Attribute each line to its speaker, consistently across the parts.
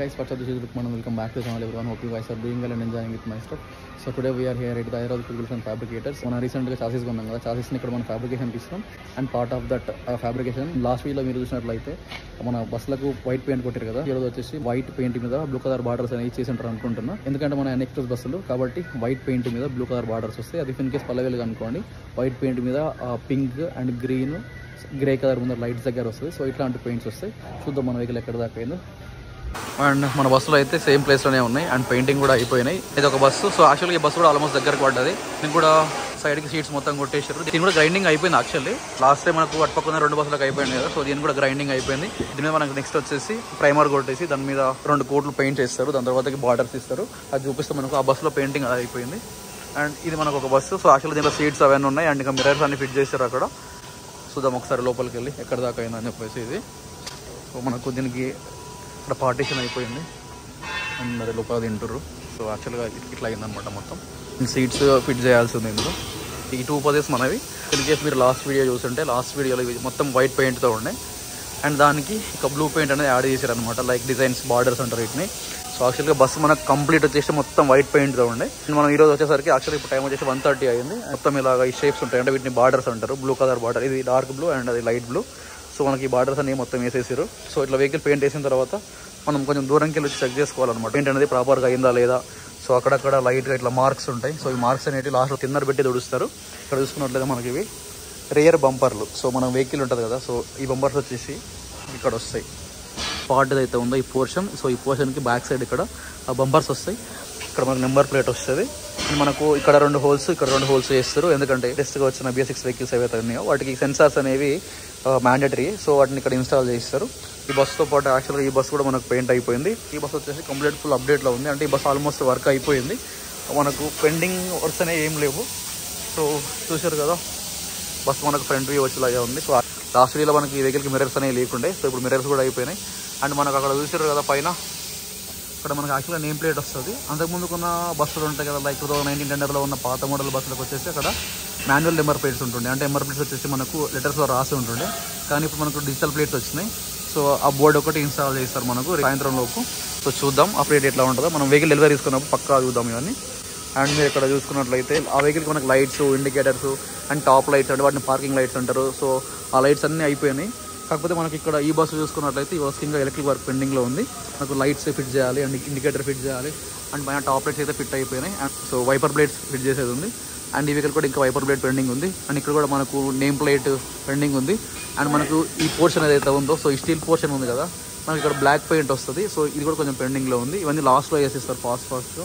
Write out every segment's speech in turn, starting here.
Speaker 1: guys, what's up? This is Lukman and welcome back to the channel everyone. Hope you guys are doing well and enjoying with my stuff. So today మన రీసెంట్గా chassis కొన్నాం కదా చాసెస్ని ఇక్కడ మనం fabrication ఇస్తున్నాం and part of that fabrication last వీక్లో మీరు చూసినట్లయితే మన బస్సులకు వైట్ పెయింట్ కొట్టారు కదా? ఈరోజు వచ్చేసి వైట్ పెయింట్ మీద బ్లూ కలర్ బార్డర్స్ అనేవి చేసి ఉంటారు అనుకుంటున్నా. ఎందుకంటే మన ఎన్ఎక్స్ప్రెస్ బస్సులు కాబట్టి వైట్ పెయింట్ మీద బ్లూ కలర్ బార్డర్స్ వస్తాయి. అది ఫిన్ కేస్ పల్లవేలుగా అనుకోండి వైట్ పెయింట్ మీద pink and green grey colour ముందర లైట్స్ దగ్గర వస్తుంది సో ఇట్లాంటి పెయింట్స్ వస్తాయి. చూద్దాం మన వెహికల్ ఎక్కడ దాకా అయిందో. అండ్ మన బస్సులో అయితే సేమ్ ప్లేస్లోనే ఉన్నాయి అండ్ పెయింటింగ్ కూడా అయిపోయినాయి. ఇది ఒక బస్సు సో యాక్చువల్గా ఈ బస్సు కూడా ఆల్మోస్ట్ దగ్గరకు పడ్డది. దీనికి కూడా సైడ్కి సీట్స్ మొత్తం కొట్టేశారు దీని కూడా గ్రైండింగ్ అయిపోయింది యాక్చువల్లీ లాస్ట్ టైం మనకు అటుపక్కన రెండు బస్సులకు అయిపోయింది కదా సో దీని కూడా గ్రైండింగ్ అయిపోయింది. దీని మీద మనకు నెక్స్ట్ వచ్చేసి ప్రైమర్ కొట్టేసి దాని మీద రెండు కోట్లు పెయింట్ చేస్తారు. దాని తర్వాత బార్డర్స్ ఇస్తారు. అది చూపిస్తే మనకు ఆ బస్సులో పెయింటింగ్ అది అయిపోయింది. అండ్ ఇది మనకు ఒక బస్సు సో యాక్చువల్లీ దీంట్లో సీట్స్ అవన్నీ ఉన్నాయి. అండ్ ఇంకా మిరర్స్ అన్ని ఫిట్ చేశారు అక్కడ. చూద్దాం ఒకసారి లోపలికి వెళ్ళి ఎక్కడ దాకా అయిందని చెప్పేసి ఇది. సో మనకు దీనికి ఇక్కడ పార్టీషన్ అయిపోయింది. అండ్ మరి లోపల తింటుర్రు. సో యాక్చువల్గా ఇట్లా అయిందనమాట మొత్తం. సీట్స్ ఫిట్ చేయాల్సి ఉంది ఇందులో. ఈ టూ పదేస్ మనవి. ఇన్ కేస్ మీరు లాస్ట్ వీడియో చూస్తుంటే లాస్ట్ వీడియోలో మొత్తం వైట్ పెయింట్తో ఉండే. అండ్ దానికి ఇక బ్లూ పెయింట్ అనేది యాడ్ చేశారు అనమాట లైక్ డిజైన్స్ బార్డర్స్ అంటారు వీటిని. సో యాక్చువల్గా బస్సు మనకు కంప్లీట్ వచ్చేసి మొత్తం వైట్ పెయింట్తో ఉండే. అండ్ మనం ఈరోజు వచ్చేసరికి యాక్చువల్గా ఇప్పుడు టైం వచ్చేసి వన్ థర్టీ అయింది. మొత్తం ఇలాగ ఈ షేప్స్ ఉంటాయి. అంటే వీటిని బార్డర్స్ అంటారు. బ్లూ కలర్ బార్డర్ ఇది డార్క్ బ్లూ అండ్ అది లైట్ బ్లూ సో మనకి ఈ బార్డర్స్ అనేవి మొత్తం వేసేసారు. సో ఇట్లా వెహికల్ పెయింట్ వేసిన తర్వాత మనం కొంచెం దూరంకి వెళ్ళి చెక్ చేసుకోవాలన్నమాట. పెయింట్ అనేది ప్రాపర్గా అయిందా లేదా? సో అక్కడక్కడ లైట్గా ఇట్లా మార్క్స్ ఉంటాయి. సో ఈ మార్క్స్ అనేవి లాస్ట్లో కింద పెట్టి తుడుస్తారు. ఇక్కడ చూసుకున్నట్లయితే మనకి ఇవి రేయర్ బంపర్లు సో మనం వెహికల్ ఉంటుంది కదా సో ఈ బంపర్స్ వచ్చేసి ఇక్కడ వస్తాయి. పార్ట్ అయితే ఉందో ఈ పోర్షన్ సో ఈ పోర్షన్కి బ్యాక్ సైడ్ ఇక్కడ ఆ బంపర్స్ వస్తాయి. ఇక్కడ మనకు నెంబర్ ప్లేట్ వస్తుంది. మనకు ఇక్కడ రెండు హోల్స్ ఇక్కడ రెండు హోల్స్ చేస్తారు ఎందుకంటే టెస్ట్గా వచ్చిన బేసిక్స్ వెహికల్స్ ఏవైతే ఉన్నాయో వాటికి సెన్సార్స్ అనేవి మ్యాండటరీ సో వాటిని ఇక్కడ ఇన్స్టాల్ చేస్తారు ఈ బస్సుతో పాటు యాక్చువల్గా ఈ బస్సు కూడా మనకు పెయింట్ అయిపోయింది. ఈ బస్సు వచ్చేసి కంప్లీట్ ఫుల్ అప్డేట్లో ఉంది. అంటే ఈ బస్సు ఆల్మోస్ట్ వర్క్ అయిపోయింది. మనకు పెండింగ్ వర్క్స్ అనేవి ఏం లేవు. సో చూశారు కదా? బస్సు మనకు ఫ్రంట్ వ్యూ వచ్చేలాగా ఉంది. సో లాస్ట్ వీలో మనకి ఈ వెహికల్కి మిరర్స్ అనేవి లేకుండే. సో ఇప్పుడు మిరర్స్ కూడా అయిపోయినాయి. అండ్ మనకు అక్కడ చూసారు కదా పైన? ఇక్కడ మనకు యాక్చువల్గా నేమ్ ప్లేట్ వస్తుంది. అంతకుముందుకున్న బస్సులు ఉంటాయి కదా లైక్ టూ థౌసండ్ నైన్టీన్ టెండర్లో ఉన్న పాత మోడల్ బస్సులకు వచ్చేసి అక్కడ మాన్యువల్ నెంబర్ ప్లేట్స్ ఉంటుండే. అంటే నెంబర్ ప్లేట్స్ వచ్చేసి మనకు లెటర్స్లో రాసి ఉంటుండే. కానీ ఇప్పుడు మనకు డిజిటల్ ప్లేట్స్ వచ్చినాయి. సో ఆ బోర్డు ఒకటి ఇన్స్టాల్ చేస్తారు మనకు సాయంత్రం లోపు. సో చూద్దాం ఆ ప్లేట్ ఎట్లా ఉంటుందో. మనం వెహికల్ డెలివరీ తీసుకున్నప్పుడు పక్కా చూద్దాం ఇవన్నీ. అండ్ మీరు ఇక్కడ చూసుకున్నట్లయితే ఆ వెహికల్కి మనకు lights indicators and top lights అంటే వాటిని పార్కింగ్ లైట్స్ అంటారు. సో ఆ లైట్స్ అన్నీ అయిపోయినాయి. కాకపోతే మనకి ఇక్కడ ఈ బస్సు చూసుకున్నట్లయితే ఈ బస్సు ఇంకా ఎలక్ట్రిక్ వర్క్ పెండింగ్లో ఉంది. మనకు లైట్స్ ఫిట్ చేయాలి అండ్ ఇండికేటర్ ఫిట్ చేయాలి అండ్ పైన టాప్ లైట్స్ అయితే ఫిట్ అయిపోయినాయి. And so wiper blades fit చేసేది ఉంది. అండ్ ఈ వెహికల్ కూడా ఇంకా వైపర్ ప్లేట్ పెండింగ్ ఉంది. అండ్ ఇక్కడ కూడా మనకు నేమ్ ప్లేట్ పెండింగ్ ఉంది. అండ్ మనకు ఈ పోర్షన్ ఏదైతే ఉందో సో ఈ స్టీల్ పోర్షన్ ఉంది కదా మనకి ఇక్కడ బ్లాక్ పెయింట్ వస్తుంది. సో ఇది కూడా కొంచెం పెండింగ్లో ఉంది. ఇవన్నీ లాస్ట్లో వేసేస్తారు ఫాస్ట్ ఫాస్ట్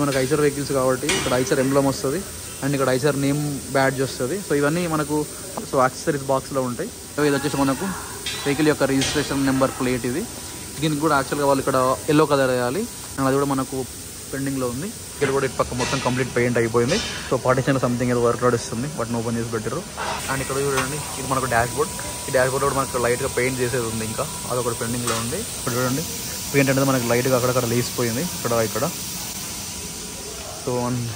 Speaker 1: ఇవి మనకు ఐసర్ వెహికల్స్ కాబట్టి ఇక్కడ ఐసర్ ఎంబ్లమ్ వస్తుంది అండ్ ఇక్కడ ఐసర్ నేమ్ బ్యాడ్జ్ వస్తుంది. సో ఇవన్నీ మనకు సో యాక్సెసరీస్ బాక్స్లో ఉంటాయి. సో ఇది వచ్చేసి మనకు వెహికల్ యొక్క రిజిస్ట్రేషన్ నెంబర్ ప్లేట్ ఇది. దీనికి కూడా యాక్చువల్గా వాళ్ళు ఇక్కడ ఎల్లో కలర్ వేయాలి. అండ్ అది కూడా మనకు పెండింగ్లో ఉంది. ఇక్కడ కూడా ఇటు పక్క మొత్తం కంప్లీట్ పెయింట్ అయిపోయింది. సో పార్టీషన్ సంథింగ్ ఏదో వర్క్ నడుస్తుంది వాటిని ఓపెన్ చేసి పెట్టారు అండ్ ఇక్కడ చూడండి ఇది మనకు డాష్ బోర్డ్ ఈ డాష్ బోర్డ్ కూడా మనకు లైట్గా పెయింట్ చేసేది ఉంది ఇంకా. అదొకటి పెండింగ్లో ఉంది. ఇక్కడ చూడండి పెయింట్ అనేది మనకు లైట్గా అక్కడక్కడ లేసిపోయింది ఇక్కడ ఇక్కడ. సో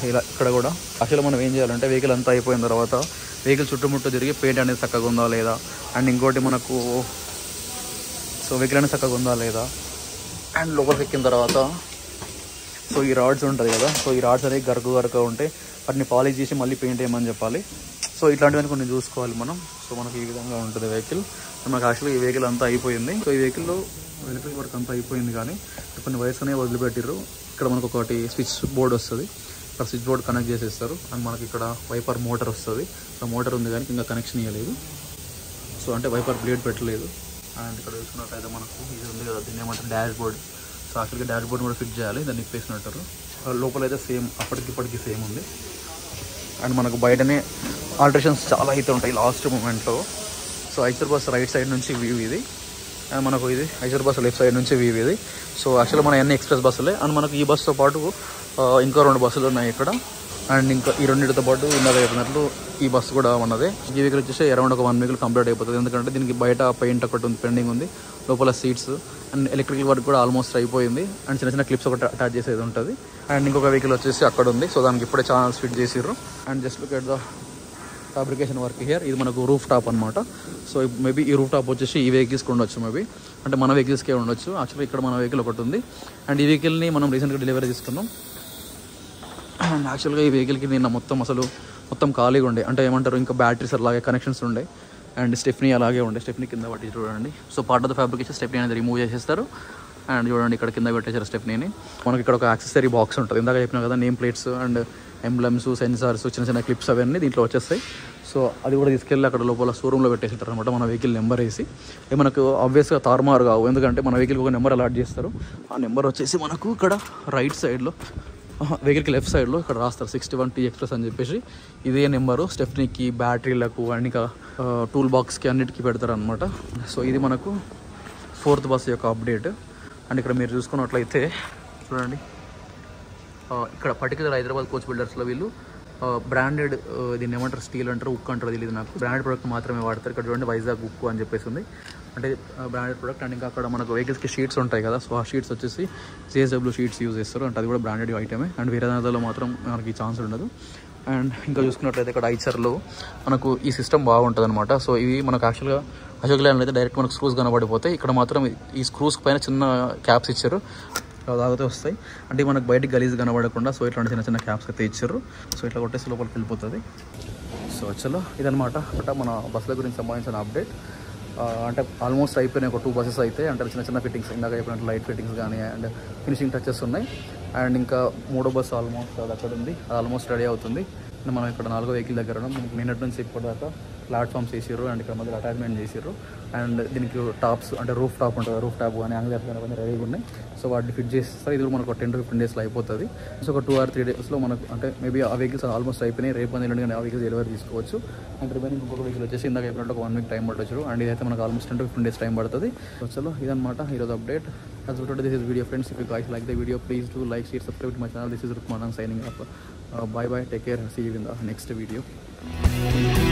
Speaker 1: ఇలా ఇక్కడ కూడా. అసలు మనం ఏం చేయాలంటే వెహికల్ అంతా అయిపోయిన తర్వాత వెహికల్ చుట్టుముట్టు తిరిగి పెయింట్ అనేది చక్కగా ఉందా లేదా? అండ్ ఇంకోటి మనకు సో వెహికల్ అనేది చక్కగా ఉందా లేదా? అండ్ లోపలికి ఎక్కిన తర్వాత సో ఈ రాడ్స్ ఉంటుంది కదా సో ఈ రాడ్స్ అనేవి గరకు గరక ఉంటే వాటిని పాలిష్ చేసి మళ్ళీ పెయింట్ వేయమని చెప్పాలి. సో ఇట్లాంటివన్నీ కొన్ని చూసుకోవాలి మనం. సో మనకి ఈ విధంగా ఉంటుంది వెహికల్ మనకు యాక్చువల్గా ఈ వెహికల్ అంతా అయిపోయింది. సో ఈ వెహికల్లో వెహికల్ వర్క్ అంతా అయిపోయింది కానీ కొన్ని వయసు అనేవి వదిలిపెట్టిర్రు. ఇక్కడ మనకు ఒకటి స్విచ్ బోర్డ్ వస్తుంది. ఇక్కడ స్విచ్ బోర్డ్ కనెక్ట్ చేసేస్తారు. అండ్ మనకి ఇక్కడ వైపర్ మోటార్ వస్తుంది. ఇక్కడ మోటార్ ఉంది కానీ ఇంకా కనెక్షన్ ఇవ్వలేదు సో అంటే వైపర్ బ్లేడ్ పెట్టలేదు. అండ్ ఇక్కడ చూసుకున్నట్టయితే మనకు ఇది ఉంది కదా దీన్ని ఏమంటారు? డాష్ బోర్డ్ సో అక్కడికి డాష్ బోర్డ్ కూడా ఫిట్ చేయాలి. దాన్ని ఇప్పేసినట్టారు లోపల అయితే సేమ్ అప్పటికి ఇప్పటికి సేమ్ ఉంది. అండ్ మనకు బయటనే ఆల్టరేషన్స్ చాలా అయితే ఉంటాయి లాస్ట్ మూమెంట్లో so Eicher bus right side నుంచి వ్యూ ఇది. అండ్ మనకు ఇది హైదర్ బస్సు లెఫ్ట్ సైడ్ నుంచి వీవ్ ఇది. సో యాక్చువల్గా మన అన్ని ఎక్స్ప్రెస్ బస్సులే. అండ్ మనకు ఈ బస్సుతో పాటు ఇంకా రెండు బస్సులు ఉన్నాయి ఇక్కడ. అండ్ ఇంకా ఈ రెండింటితో పాటు ఇందాక చెప్పినట్లు ఈ బస్సు కూడా ఉన్నది. ఈ వెహికల్ వచ్చేసి అరౌండ్ ఒక వన్ వీక్ కంప్లీట్ అయిపోతుంది. ఎందుకంటే దీనికి బయట పెయింట్ ఒకటి ఉంది పెండింగ్ ఉంది. లోపల సీట్స్ అండ్ ఎలక్ట్రికల్ వర్క్ కూడా ఆల్మోస్ట్ అయిపోయింది. అండ్ చిన్న చిన్న క్లిప్స్ ఒకటి అటాచ్ చేసేది ఉంటుంది. అండ్ ఇంకొక వెహికల్ వచ్చేసి అక్కడ ఉంది. సో దానికి ఇప్పుడే ఛానల్స్ ఫిట్ చేసిర్రు. And just look at the fabrication work here ఇది మనకు రూఫ్ టాప్ అనమాట సో మేబీ ఈ రూఫ్ టాప్ వచ్చేసి ఈ వెహికల్స్కి ఉండొచ్చు మేబీ అంటే మన వెహికల్స్కే ఉండొచ్చు. యాక్చువల్లీ ఇక్కడ మన వెహికల్ ఒకటి ఉంది. అండ్ ఈ వెహికల్ని మనం రీసెంట్గా డెలివరీ తీసుకున్నాం. అండ్ యాక్చువల్గా ఈ వెహికల్కి నిన్న మొత్తం అసలు మొత్తం ఖాళీగా ఉండే. అంటే ఏమంటారు ఇంకా బ్యాటరీస్ అలాగే కనెక్షన్స్ ఉండే. అండ్ స్టెఫ్నీ అలాగే ఉండే. స్టెఫ్నీ కింద పట్టి చూడండి. So part of the fabrication stepney అనేది రిమూవ్ చేసేస్తారు. అండ్ చూడండి ఇక్కడ కింద పెట్టేసారు స్టెఫ్నీని మనకి ఇక్కడ ఒక యాక్సెసరీ బాక్స్ ఉంటుంది. ఇందాక చెప్పినా కదా name plates and emblems sensors చిన్న చిన్న క్లిప్స్ అవన్నీ దీంట్లో వచ్చేస్తాయి. సో అది కూడా తీసుకెళ్ళి అక్కడ లోపల షోరూంలో పెట్టేసింటారు అనమాట మన వెహికల్ నెంబర్ వేసి. మనకు ఆబ్వియస్గా తారుమారు కావు. ఎందుకంటే మన వెహికల్కి ఒక నెంబర్ అలాట్ చేస్తారు. ఆ నెంబర్ వచ్చేసి మనకు ఇక్కడ రైట్ సైడ్లో వెహికల్కి లెఫ్ట్ సైడ్లో ఇక్కడ రాస్తారు. సిక్స్టీ వన్ టీ ఎక్స్ప్రెస్ అని చెప్పేసి. ఇదే నెంబరు స్టెఫ్నీకి బ్యాటరీలకు అండ్ ఇంకా టూల్ బాక్స్కి అన్నిటికీ పెడతారు అనమాట సో ఇది మనకు ఫోర్త్ బస్ యొక్క అప్డేట్ అండ్ ఇక్కడ మీరు చూసుకున్నట్లయితే చూడండి. ఇక్కడ పర్టికులర్ హైదరాబాద్ కోచ్ బిల్డర్స్లో వీళ్ళు బ్రాండెడ్ దీన్ని ఏమంటారు స్టీల్ అంటారు ఉక్కు అంటారు తెలియదు నాకు. బ్రాండెడ్ ప్రొడక్ట్ మాత్రమే వాడతారు. ఇక్కడ చూడండి వైజాగ్ ఉక్కు అని చెప్పేసి ఉంది. అంటే బ్రాండెడ్ ప్రొడక్ట్ అండ్ ఇంకా అక్కడ మనకు వెహికల్స్కి షీట్స్ ఉంటాయి కదా సో ఆ షీట్స్ వచ్చేసి జేఎస్డబ్ల్యూ షీట్స్ యూజ్ చేస్తారు. అంటే అది కూడా బ్రాండెడ్ ఐటమే అండ్ వేరే దానిలో మాత్రం మనకి ఛాన్స్ ఉండదు. అండ్ ఇంకా చూసుకున్నట్లయితే ఇక్కడ ఐచర్లో మనకు ఈ సిస్టమ్ బాగుంటుంది అనమాట సో ఇవి మనకు యాక్చువల్గా అశోక్ లైన్ అయితే డైరెక్ట్ మనకు స్క్రూస్ కనబడిపోతాయి. ఇక్కడ మాత్రం ఈ స్క్రూస్ పైన చిన్న క్యాప్స్ ఇచ్చారు. అలా తాగితే వస్తాయి. అంటే మనకు బయట గలీజ్ కనబడకుండా సో ఇట్లాంటి చిన్న చిన్న క్యాప్స్ అయితే ఇచ్చారు. సో ఇట్లా కొట్టేసి లోపలికి వెళ్ళిపోతుంది. సో చలో ఇదనమాట అంటే మన బస్సుల గురించి సంబంధించిన అప్డేట్. అంటే ఆల్మోస్ట్ అయిపోయినాయి. ఒక టూ బస్సెస్ అయితే అంటే చిన్న చిన్న ఫిట్టింగ్స్. ఇందాక అయిపోయినట్టు లైట్ ఫిట్టింగ్స్ కానీ అండ్ ఫినిషింగ్ టచెస్ ఉన్నాయి. అండ్ ఇంకా మూడో బస్సు ఆల్మోస్ట్ అది అక్కడ ఉంది. అది ఆల్మోస్ట్ రెడీ అవుతుంది. మనం ఇక్కడ నాలుగో వెహికల్ దగ్గర ఉన్నాం. నిన్నటి నుంచి ఇప్పటిదాకా ప్లాట్ఫామ్స్ వేసారు అండ్ ఇక్కడ మధ్యలో అటాచ్మెంట్ చేసారు అండ్ దీనికి టాప్స్ అంటే రూఫ్ టాప్ ఉంటుంది రూఫ్ టాప్ కానీ యాంగిల్ కానీ అవన్నీ రెడీగా ఉన్నాయి. సో వాటిని ఫిట్ చేస్తారు ఇది కూడా మనకు టెన్ టు ఫిఫ్టీన్ డేస్లో అయిపోతుంది. సో ఒక టూ ఆర్ త్రీ డేస్లో మనకు అంటే మేబీ ఆ వెహికల్స్ ఆల్మోస్ట్ అయిపోయినాయి. రేపు అనేది కానీ ఆ వెహికల్స్ డెలివరీ తీసుకోవచ్చు. అండ్ రిమైనింగ్ ఇంకొక వెహికల్ వచ్చేసి ఇందాక అయిపోయినట్టు ఒక వన్ వీక్ టైం పట్టవచ్చు అండ్ ఇదైతే మనకు almost ten to fifteen days time పడుతుంది. సో చలో ఇదన్నమాట ఈరోజు update as well this is video friends. If you guys like the video please do like share subscribe to my channel. This is Rukman I'm signing off. Uh, bye bye. Take care. See you in the next video.